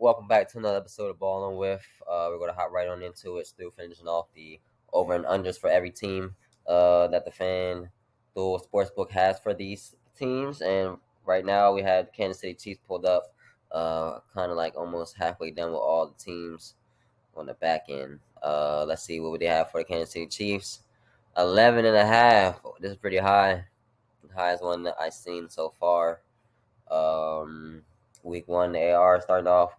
welcome back to another episode of Ballin with. Uh, we're going to hop right on into it, still finishing off the over and unders for every team uh, that the fan dual sportsbook has for these teams. And right now we had Kansas City Chiefs pulled up, uh, kind of like almost halfway done with all the teams on the back end. Uh, let's see what would they have for the Kansas City Chiefs. 11 and a half. This is pretty high. The highest one that I've seen so far. Um, week one, the AR started off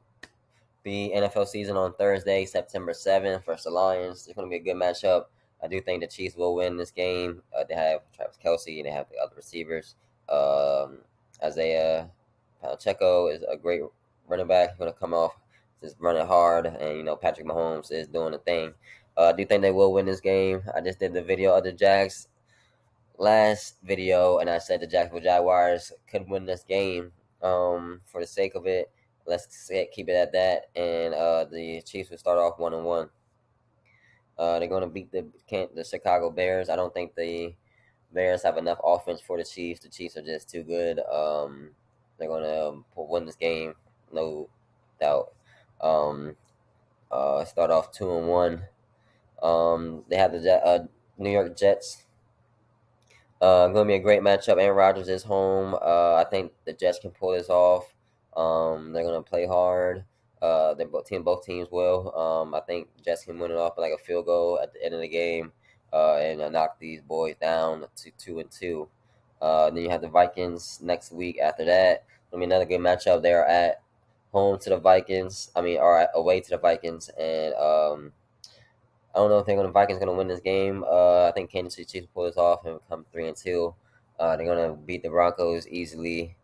the NFL season on Thursday, September 7th versus the Lions. It's going to be a good matchup. I do think the Chiefs will win this game. Uh, they have Travis Kelce, and they have the other receivers. Um, Isaiah Pacheco is a great running back. He's going to come off just running hard, and you know Patrick Mahomes is doing the thing. Uh, I do think they will win this game. I just did the video of the Jags last video, and I said the Jacksonville Jaguars could win this game. Um, for the sake of it, let's keep it at that. And uh, the Chiefs will start off one and one. Uh, they're going to beat the the Chicago Bears. I don't think the Bears have enough offense for the Chiefs. The Chiefs are just too good. Um, they're going to um, win this game, no doubt. Um, uh, start off two and one. Um, they have the uh, New York Jets uh, going to be a great matchup. Aaron Rodgers is home. Uh, I think the Jets can pull this off. Um, they're going to play hard. Uh, they both team both teams will. Um, I think Jets can win it off like a field goal at the end of the game, uh, and uh, knock these boys down to two and two. Uh, then you have the Vikings next week. After that, I mean another good matchup. They are at home to the Vikings. I mean, or away to the Vikings, and um, I don't know if they're to Vikings to win this game. Uh, I think Kansas City Chiefs pull this off and come three and two. Uh, they're going to beat the Broncos easily,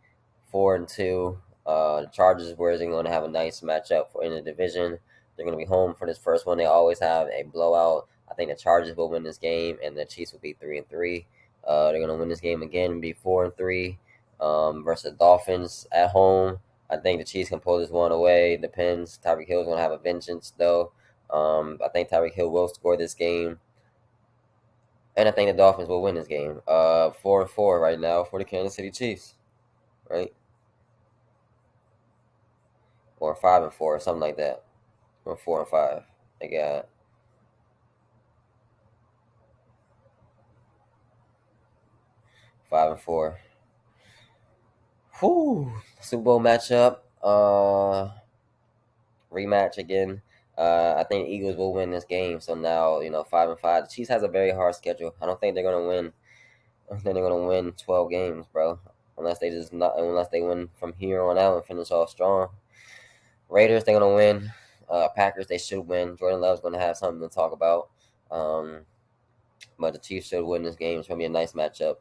four and two. Uh, the Chargers, where they're going to have a nice matchup for in the division. They're going to be home for this first one. They always have a blowout. I think the Chargers will win this game, and the Chiefs will be three and three. Uh, they're going to win this game again and be four and three um, versus the Dolphins at home. I think the Chiefs can pull this one away. Depends. Tyreek Hill is going to have a vengeance though. Um, I think Tyreek Hill will score this game. And I think the Dolphins will win this game. Uh, four and four right now for the Kansas City Chiefs, right? Or five and four, or something like that. Or four and five. They got five and four. Whew. Super Bowl matchup. Uh, rematch again. Uh, I think Eagles will win this game. So now, you know, five and five. The Chiefs has a very hard schedule. I don't think they're gonna win. I don't think they're gonna win twelve games, bro. Unless they just not unless they win from here on out and finish off strong. Raiders, they're gonna win. Uh, Packers, they should win. Jordan Love's gonna have something to talk about. Um, but the Chiefs should win this game. It's gonna be a nice matchup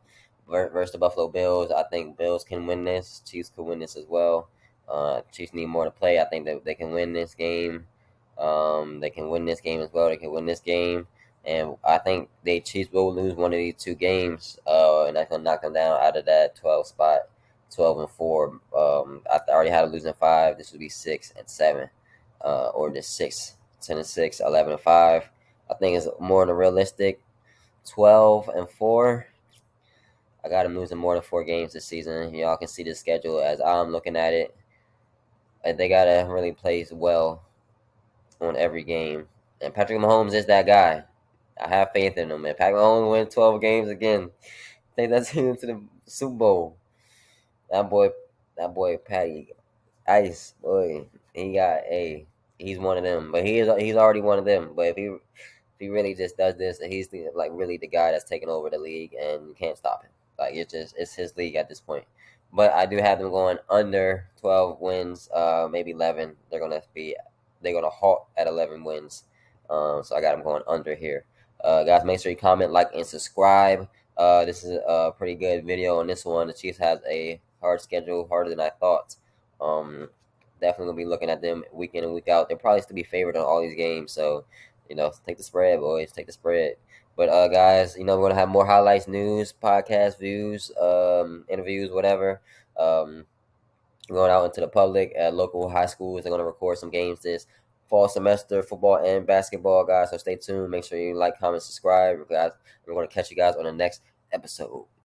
versus the Buffalo Bills. I think Bills can win this. Chiefs could win this as well. Uh, Chiefs need more to play. I think that they can win this game. Um, they can win this game as well. They can win this game, and I think they Chiefs will lose one of these two games, uh, and that's gonna knock them down out of that twelve spot, twelve and four. Um, I already had a losing five. This would be six and seven, uh, or just six, 10 and six, 11 and five. I think it's more than realistic. Twelve and four. I got them losing more than four games this season. Y'all can see the schedule as I'm looking at it. They gotta really play well on every game. And Patrick Mahomes is that guy. I have faith in him. And Patrick Mahomes win 12 games again. Take that team into the Super Bowl. That boy, that boy Patty Ice, boy, he got a. He's one of them, but he is he's already one of them. But if he if he really just does this, he's the, like really the guy that's taking over the league, and you can't stop him. Like it's just it's his league at this point. But I do have them going under 12 wins, uh, maybe 11. They're gonna be they're to halt at 11 wins. Um, so I got them going under here. Uh, guys, make sure you comment, like, and subscribe. Uh, this is a pretty good video on this one. The Chiefs has a hard schedule, harder than I thought. Um, definitely gonna be looking at them week in and week out. They're probably still be favored on all these games, so you know, take the spread, boys. Take the spread. But uh, guys, you know, we're gonna have more highlights, news, podcast views, um, interviews, whatever. Um, going out into the public at local high schools. They're to record some games this fall semester, football and basketball, guys. So stay tuned. Make sure you like, comment, subscribe, guys. We're to catch you guys on the next episode.